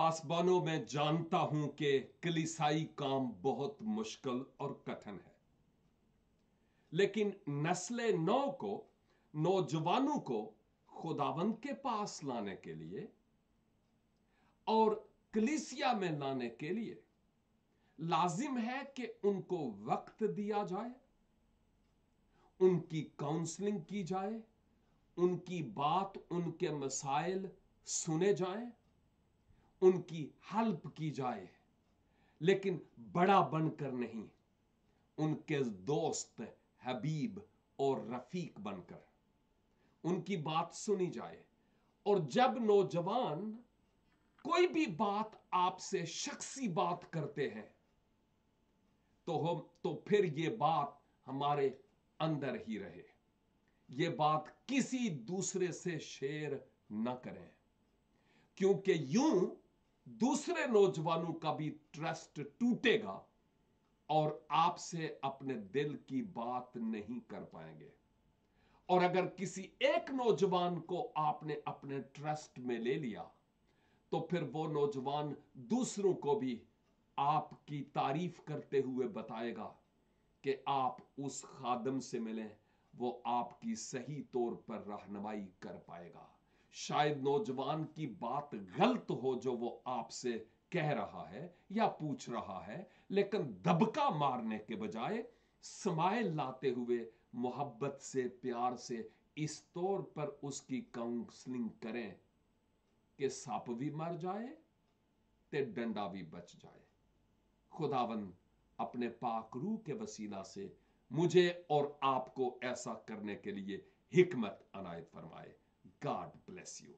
पासबानों में जानता हूँ कि कलिसाई काम बहुत मुश्किल और कठिन है। लेकिन नस्ल नौ को, नौजवानों को खुदावंत के पास लाने के लिए और कलिसिया में लाने के लिए लाजिम है कि उनको वक्त दिया जाए, उनकी काउंसलिंग की जाए, उनकी बात, उनके मसाइल सुने जाएँ उनकी हेल्प की जाए, लेकिन बड़ा बनकर नहीं। उनके दोस्त हबीब और रफीक बनकर। उनकी बात सुनी जाए, और जब नौजवान कोई भी बात आपसे शख्सी बात करते हैं तो हम तो फिर ये बात हमारे अंदर ही रहे। ये बात किसी दूसरे से शेयर न करें, क्योंकि यूँ दूसरे नौजवानों का भी ट्रस्ट टूटेगा और आपसे अपने दिल की बात नहीं कर पाएँगे। और अगर किसी एक नौजवान को आपने अपने ट्रस्ट में ले लिया तो फिर वो नौजवान दूसरों को भी आपकी तारीफ़ करते हुए बताएगा कि आप उस खादम से मिले, वो आपकी सही तौर पर रहनुमाई कर पाएगा। शायद नौजवान की बात गलत हो जो वो आपसे कह रहा है या पूछ रहा है, लेकिन दबका मारने के बजाय समाइल लाते हुए मोहब्बत से, प्यार से इस तौर पर उसकी काउंसलिंग करें कि सांप भी मर जाए, ते डंडा भी बच जाए। खुदावन अपने पाक रूह के वसीला से मुझे और आपको ऐसा करने के लिए हिकमत अनायत फरमाए। God bless you.